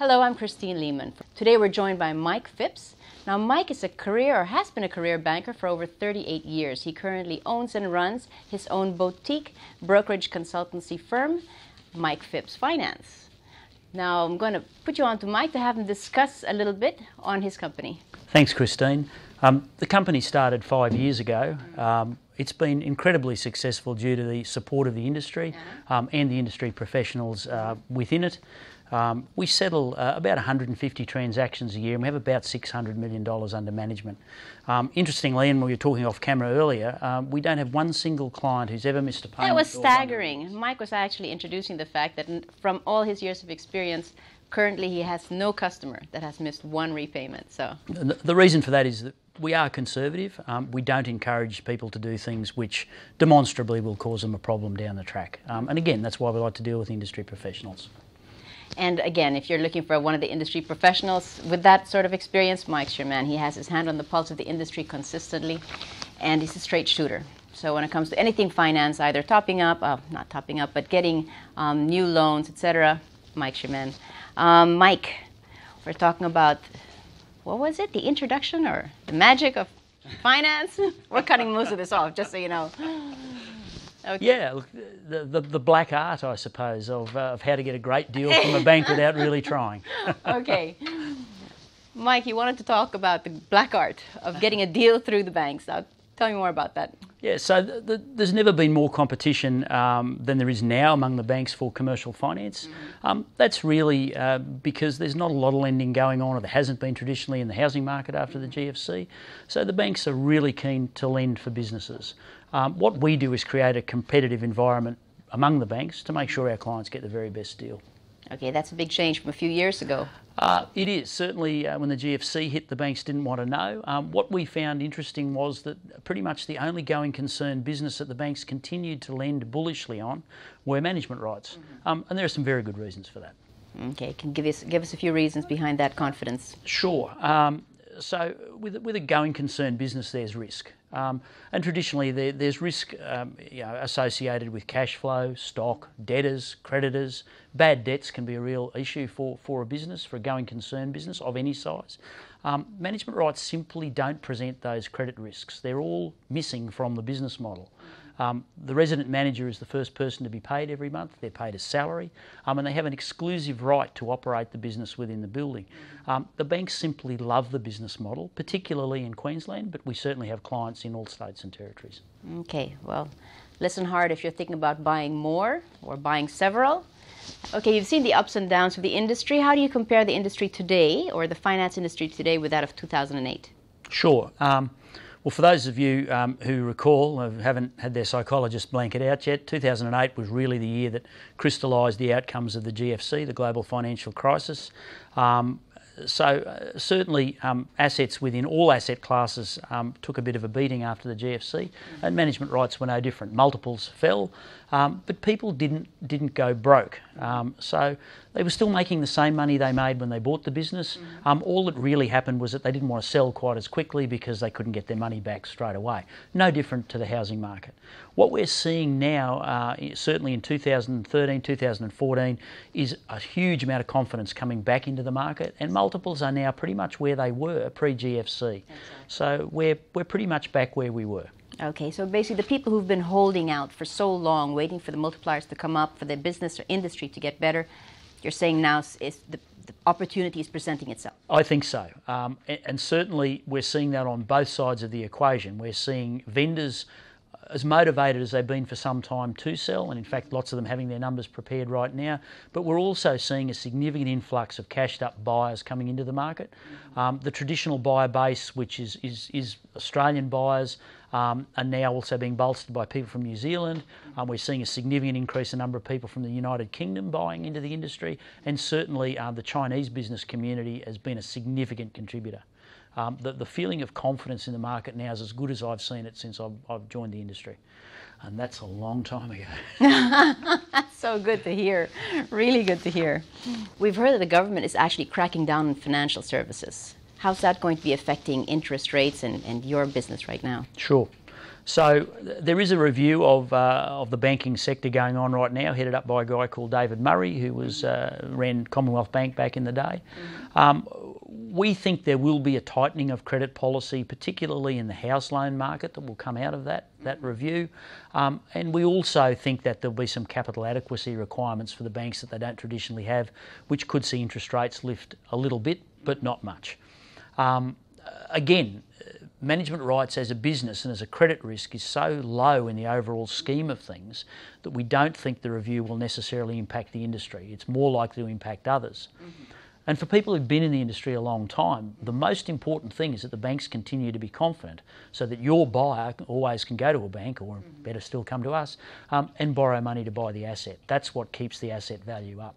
Hello, I'm Kristine Lehmann. Today we're joined by Mike Phipps. Now, Mike is a career or has been a career banker for over 38 years. He currently owns and runs his own boutique brokerage consultancy firm, Mike Phipps Finance. Now, I'm going to put you on to Mike to have him discuss a little bit on his company. Thanks, Kristine. Um, the company started five years ago. Um, it's been incredibly successful due to the support of the industry um, and the industry professionals uh, within it. Um, we settle uh, about 150 transactions a year and we have about $600 million under management. Um, interestingly, and we were talking off camera earlier, um, we don't have one single client who's ever missed a payment. That was staggering. Mike was actually introducing the fact that from all his years of experience, currently he has no customer that has missed one repayment. So the, the reason for that is that we are conservative. Um, we don't encourage people to do things which demonstrably will cause them a problem down the track. Um, and again, that's why we like to deal with industry professionals. And again, if you're looking for one of the industry professionals with that sort of experience, Mike's your man. He has his hand on the pulse of the industry consistently, and he's a straight shooter. So when it comes to anything finance, either topping up, uh, not topping up, but getting um, new loans, etc., Mike's your man. Um, Mike, we're talking about what was it? The introduction or the magic of finance? we're cutting most of this off, just so you know. Okay. Yeah, look, the, the, the, black art, I suppose, of, uh, of how to get a great deal from a bank without really trying. okay. Mike, you wanted to talk about the black art of getting a deal through the banks. Now, tell me more about that. Yeah, so the, the, there's never been more competition um, than there is now among the banks for commercial finance. Mm-hmm. Um, that's really uh, because there's not a lot of lending going on, or there hasn't been traditionally in the housing market after the GFC. So the banks are really keen to lend for businesses. Um, what we do is create a competitive environment among the banks to make sure our clients get the very best deal. Okay, that's a big change from a few years ago. Uh, it is. Certainly, uh, when the GFC hit, the banks didn't want to know. Um, what we found interesting was that pretty much the only going concern business that the banks continued to lend bullishly on were management rights. Mm-hmm. Um, and there are some very good reasons for that. Okay, can give us give us a few reasons behind that confidence. Sure. Um, so with with a going concern business, there's risk. Um, and traditionally, there, there's risk um, you know, associated with cash flow, stock, debtors, creditors. Bad debts can be a real issue for, for a business, for a going concern business of any size. Um, management rights simply don't present those credit risks. They're all missing from the business model. Um, the resident manager is the first person to be paid every month. They're paid a salary, um, and they have an exclusive right to operate the business within the building. Um, the banks simply love the business model, particularly in Queensland, but we certainly have clients in all states and territories. Okay, well, listen hard if you're thinking about buying more or buying several. Okay, you've seen the ups and downs of the industry. How do you compare the industry today or the finance industry today with that of 2008? Sure. Um, well, for those of you um, who recall, uh, haven't had their psychologist blanket out yet, 2008 was really the year that crystallised the outcomes of the GFC, the global financial crisis. Um, so uh, certainly um, assets within all asset classes um, took a bit of a beating after the GFC, and management rights were no different. Multiples fell, um, but people didn't didn't go broke. Um, so they were still making the same money they made when they bought the business. Mm-hmm. Um, all that really happened was that they didn't want to sell quite as quickly because they couldn't get their money back straight away. No different to the housing market. What we're seeing now, uh, certainly in 2013, 2014, is a huge amount of confidence coming back into the market, and multiples are now pretty much where they were pre GFC. So we're, we're pretty much back where we were. Okay, so basically the people who've been holding out for so long, waiting for the multipliers to come up, for their business or industry to get better, you're saying now is the, the opportunity is presenting itself. I think so, um, and, and certainly we're seeing that on both sides of the equation. We're seeing vendors as motivated as they've been for some time to sell, and in fact, lots of them having their numbers prepared right now. But we're also seeing a significant influx of cashed up buyers coming into the market. Um, the traditional buyer base, which is, is, is Australian buyers, um, are now also being bolstered by people from New Zealand. Um, we're seeing a significant increase in the number of people from the United Kingdom buying into the industry, and certainly uh, the Chinese business community has been a significant contributor. Um, the, the feeling of confidence in the market now is as good as I've seen it since I've, I've joined the industry. And that's a long time ago. that's so good to hear. Really good to hear. We've heard that the government is actually cracking down on financial services. How's that going to be affecting interest rates and, and your business right now? Sure. So there is a review of, uh, of the banking sector going on right now, headed up by a guy called David Murray, who was uh, ran Commonwealth Bank back in the day. Um, we think there will be a tightening of credit policy, particularly in the house loan market, that will come out of that, that review. Um, and we also think that there'll be some capital adequacy requirements for the banks that they don't traditionally have, which could see interest rates lift a little bit, but not much. Um, again, management rights as a business and as a credit risk is so low in the overall scheme of things that we don't think the review will necessarily impact the industry. It's more likely to impact others. Mm-hmm. And for people who've been in the industry a long time, the most important thing is that the banks continue to be confident so that your buyer always can go to a bank or mm-hmm. better still come to us um, and borrow money to buy the asset. That's what keeps the asset value up.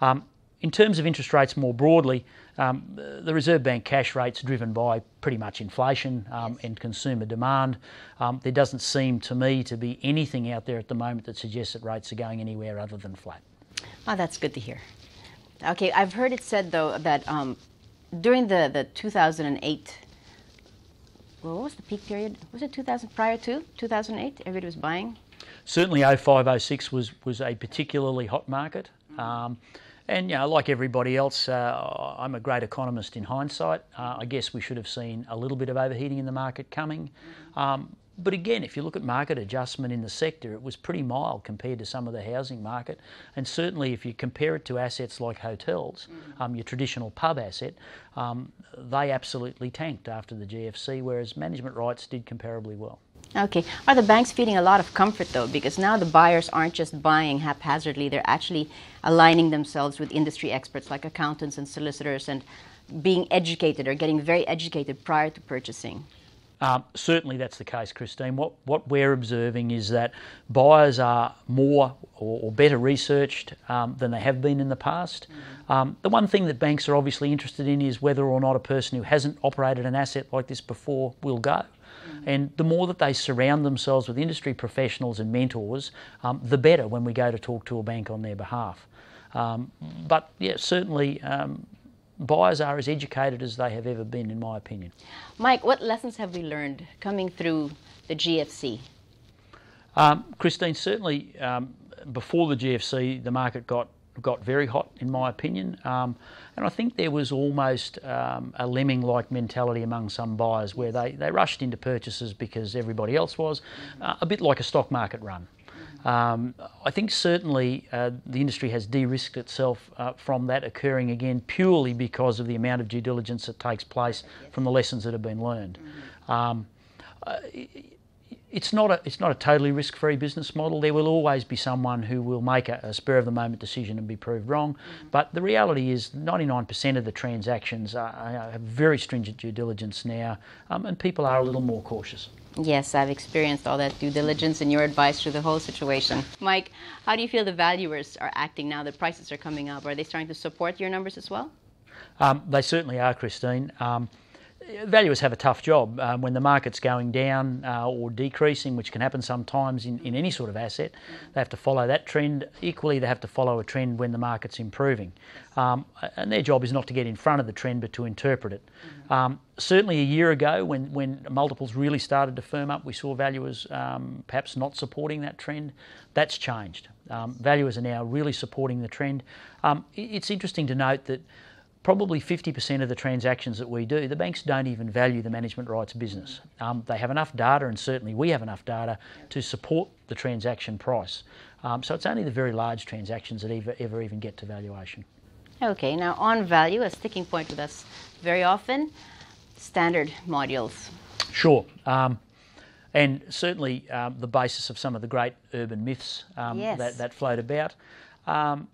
Um, in terms of interest rates more broadly, um, the Reserve Bank cash rate's driven by pretty much inflation um, and consumer demand. Um, there doesn't seem to me to be anything out there at the moment that suggests that rates are going anywhere other than flat. Oh, that's good to hear. Okay, I've heard it said though that um, during the, the 2008, well, what was the peak period? Was it 2000 prior to 2008? Everybody was buying. Certainly, 05, 06 was was a particularly hot market. Um, and you know, like everybody else, uh, I'm a great economist in hindsight. Uh, I guess we should have seen a little bit of overheating in the market coming. Um, but again, if you look at market adjustment in the sector, it was pretty mild compared to some of the housing market. And certainly, if you compare it to assets like hotels, um, your traditional pub asset, um, they absolutely tanked after the GFC, whereas management rights did comparably well. Okay. Are the banks feeling a lot of comfort though? Because now the buyers aren't just buying haphazardly, they're actually aligning themselves with industry experts like accountants and solicitors and being educated or getting very educated prior to purchasing. Um, certainly, that's the case, Kristine. What what we're observing is that buyers are more or, or better researched um, than they have been in the past. Mm-hmm. Um, the one thing that banks are obviously interested in is whether or not a person who hasn't operated an asset like this before will go. And the more that they surround themselves with industry professionals and mentors, um, the better when we go to talk to a bank on their behalf. Um, but yeah, certainly um, buyers are as educated as they have ever been, in my opinion. Mike, what lessons have we learned coming through the GFC? Um, Kristine, certainly um, before the GFC, the market got got very hot, in my opinion. Um, and I think there was almost um, a lemming like mentality among some buyers where they, they rushed into purchases because everybody else was, uh, a bit like a stock market run. Um, I think certainly uh, the industry has de risked itself uh, from that occurring again purely because of the amount of due diligence that takes place from the lessons that have been learned. It's not a it's not a totally risk free business model. There will always be someone who will make a, a spur of the moment decision and be proved wrong. Mm-hmm. But the reality is, 99% of the transactions are, are, have very stringent due diligence now, um, and people are a little more cautious. Yes, I've experienced all that due diligence and your advice through the whole situation. Mike, how do you feel the valuers are acting now that prices are coming up? Are they starting to support your numbers as well? Um, they certainly are, Kristine. Um, valuers have a tough job um, when the market's going down uh, or decreasing, which can happen sometimes in, in any sort of asset. They have to follow that trend. Equally, they have to follow a trend when the market's improving. Um, and their job is not to get in front of the trend, but to interpret it. Um, certainly, a year ago, when, when multiples really started to firm up, we saw valuers um, perhaps not supporting that trend. That's changed. Um, valuers are now really supporting the trend. Um, it's interesting to note that probably 50% of the transactions that we do, the banks don't even value the management rights business. Um, they have enough data, and certainly we have enough data to support the transaction price. Um, so it's only the very large transactions that ever, ever even get to valuation. Okay, now on value, a sticking point with us very often, standard modules. Sure. Um, and certainly um, the basis of some of the great urban myths um, yes. that, that float about. Um,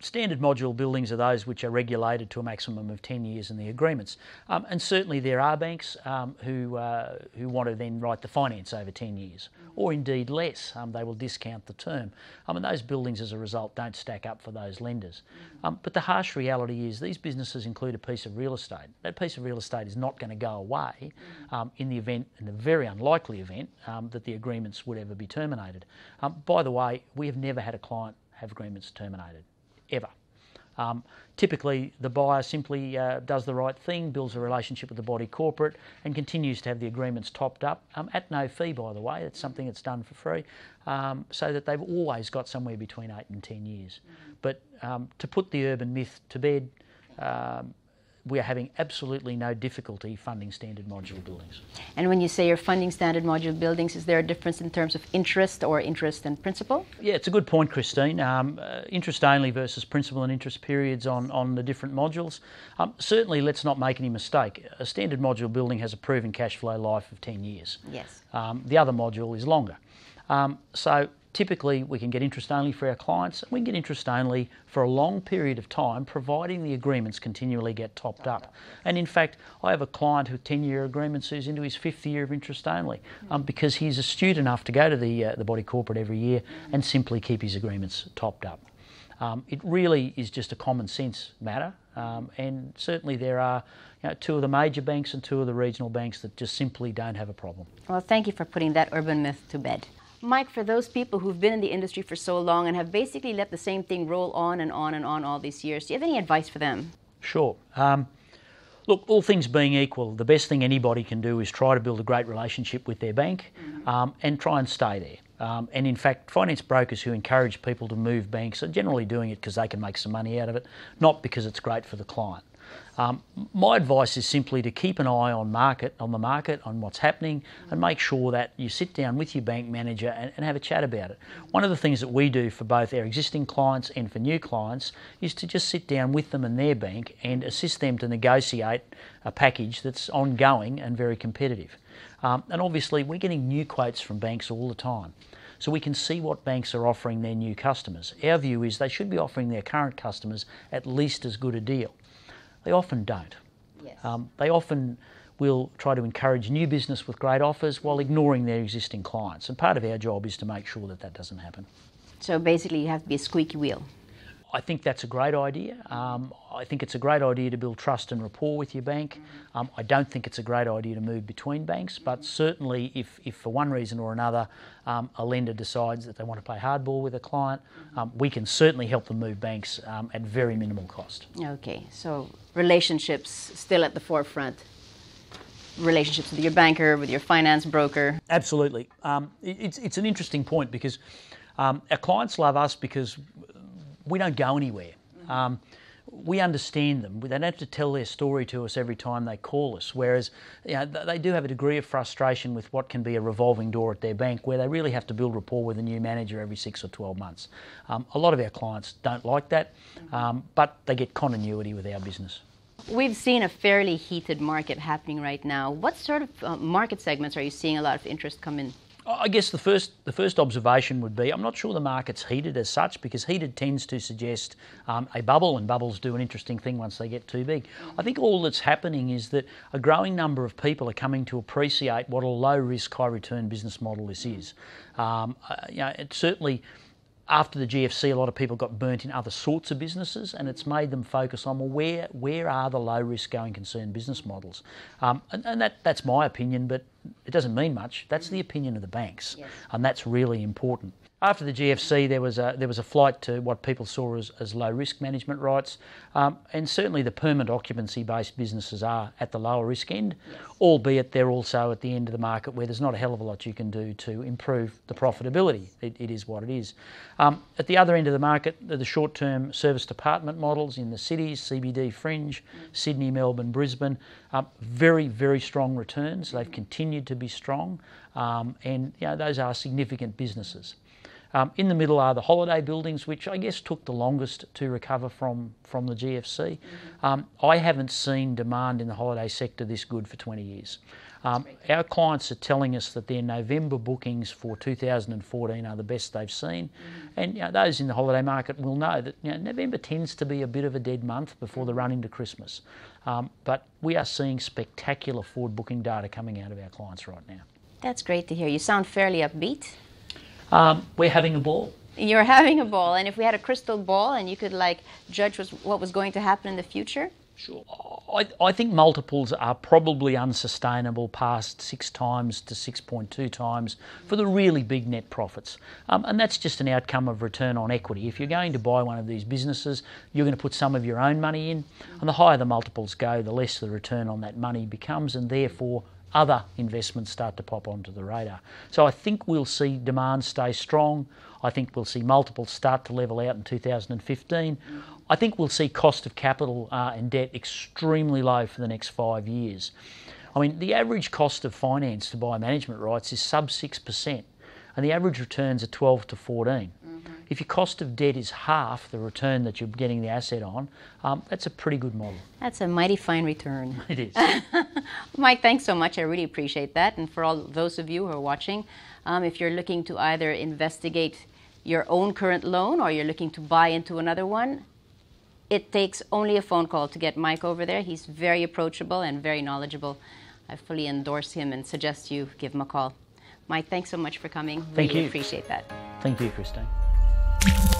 standard module buildings are those which are regulated to a maximum of 10 years in the agreements. Um, and certainly there are banks um, who, uh, who want to then write the finance over 10 years, or indeed less. Um, they will discount the term. I mean, those buildings as a result don't stack up for those lenders. Um, but the harsh reality is these businesses include a piece of real estate. That piece of real estate is not going to go away um, in the event, in the very unlikely event, um, that the agreements would ever be terminated. by the way, we have never had a client have agreements terminated ever. Um, typically, the buyer simply uh, does the right thing, builds a relationship with the body corporate, and continues to have the agreements topped up um, at no fee, by the way. It's something that's done for free, um, so that they've always got somewhere between eight and ten years. But um, to put the urban myth to bed, um, we are having absolutely no difficulty funding standard modular buildings. And when you say you're funding standard modular buildings, is there a difference in terms of interest or interest and principal? Yeah, it's a good point, Kristine. Um, uh, interest only versus principal and interest periods on, on the different modules. Um, certainly, let's not make any mistake. A standard modular building has a proven cash flow life of 10 years. Yes. Um, the other module is longer. Um, so typically we can get interest only for our clients. and We can get interest only for a long period of time, providing the agreements continually get topped up. And in fact, I have a client with 10-year agreements who's into his fifth year of interest only um, because he's astute enough to go to the, uh, the body corporate every year and simply keep his agreements topped up. Um, it really is just a common sense matter, um, and certainly there are you know, two of the major banks and two of the regional banks that just simply don't have a problem. Well, thank you for putting that urban myth to bed. Mike, for those people who've been in the industry for so long and have basically let the same thing roll on and on and on all these years, do you have any advice for them? Sure. Um, look, all things being equal, the best thing anybody can do is try to build a great relationship with their bank mm-hmm. um, and try and stay there. Um, and in fact, finance brokers who encourage people to move banks are generally doing it because they can make some money out of it, not because it's great for the client. Um, my advice is simply to keep an eye on market, on the market, on what's happening, and make sure that you sit down with your bank manager and, and, have a chat about it. One of the things that we do for both our existing clients and for new clients is to just sit down with them and their bank and assist them to negotiate a package that's ongoing and very competitive. Um, and obviously, we're getting new quotes from banks all the time. So we can see what banks are offering their new customers. Our view is they should be offering their current customers at least as good a deal. They often don't. Yes. Um, they often will try to encourage new business with great offers while ignoring their existing clients. And part of our job is to make sure that that doesn't happen. So basically, you have to be a squeaky wheel. I think that's a great idea. Um, I think it's a great idea to build trust and rapport with your bank. Um, I don't think it's a great idea to move between banks, but certainly if, if for one reason or another um, a lender decides that they want to play hardball with a client, um, we can certainly help them move banks um, at very minimal cost. Okay, so relationships still at the forefront relationships with your banker, with your finance broker. Absolutely. Um, it's, it's an interesting point because um, our clients love us because we don't go anywhere. Um, we understand them. They don't have to tell their story to us every time they call us. Whereas, you know, they do have a degree of frustration with what can be a revolving door at their bank, where they really have to build rapport with a new manager every six or twelve months. Um, a lot of our clients don't like that, um, but they get continuity with our business. We've seen a fairly heated market happening right now. What sort of uh, market segments are you seeing a lot of interest come in? I guess the first the first observation would be I'm not sure the market's heated as such because heated tends to suggest um, a bubble, and bubbles do an interesting thing once they get too big. I think all that's happening is that a growing number of people are coming to appreciate what a low risk, high return business model this is. Um, uh, you know, it certainly after the GFC, a lot of people got burnt in other sorts of businesses, and it's made them focus on well, where where are the low risk going concern business models, um, and, and, that that's my opinion, but it doesn't mean much. That's the opinion of the banks, yes. and that's really important. After the GFC, there was a there was a flight to what people saw as, as low risk management rights, um, and certainly the permanent occupancy based businesses are at the lower risk end, yes. albeit they're also at the end of the market where there's not a hell of a lot you can do to improve the profitability. it, it is what it is. Um, at the other end of the market, the short term serviced apartment models in the cities, CBD fringe, mm. Sydney, Melbourne, Brisbane, um, very very strong returns. They've continued to be strong, um, and you know, those are significant businesses. Um, in the middle are the holiday buildings, which I guess took the longest to recover from, from the GFC. Mm-hmm. Um, I haven't seen demand in the holiday sector this good for 20 years. Um, our clients are telling us that their November bookings for 2014 are the best they've seen, mm-hmm. and you know, those in the holiday market will know that you know, November tends to be a bit of a dead month before the run into Christmas. Um, but we are seeing spectacular forward booking data coming out of our clients right now. That's great to hear. You sound fairly upbeat. Um, we're having a ball. You're having a ball, and if we had a crystal ball and you could like judge what was going to happen in the future, Sure. I, I, think multiples are probably unsustainable past six times to 6.2 times for the really big net profits. Um, and that's just an outcome of return on equity. If you're going to buy one of these businesses, you're going to put some of your own money in. And the higher the multiples go, the less the return on that money becomes, and therefore other investments start to pop onto the radar. So I think we'll see demand stay strong. I think we'll see multiples start to level out in 2015. I think we'll see cost of capital uh, and debt extremely low for the next five years. I mean, the average cost of finance to buy management rights is sub 6%, and the average returns are 12 to 14. Mm-hmm. If your cost of debt is half the return that you're getting the asset on, um, that's a pretty good model. That's a mighty fine return. It is. Mike, thanks so much. I really appreciate that. And for all those of you who are watching, um, if you're looking to either investigate your own current loan or you're looking to buy into another one, it takes only a phone call to get Mike over there. He's very approachable and very knowledgeable. I fully endorse him and suggest you give him a call. Mike, thanks so much for coming. Thank really you. appreciate that. Thank you, Kristine you